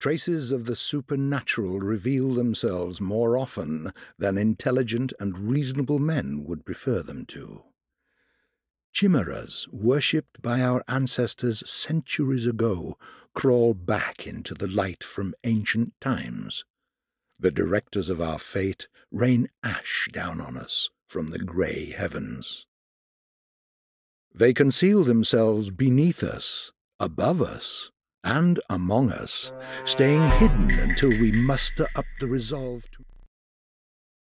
traces of the supernatural reveal themselves more often than intelligent and reasonable men would prefer them to. Chimeras, worshipped by our ancestors centuries ago, crawl back into the light from ancient times. The directors of our fate rain ash down on us from the grey heavens. They conceal themselves beneath us, above us, and among us, staying hidden until we muster up the resolve to.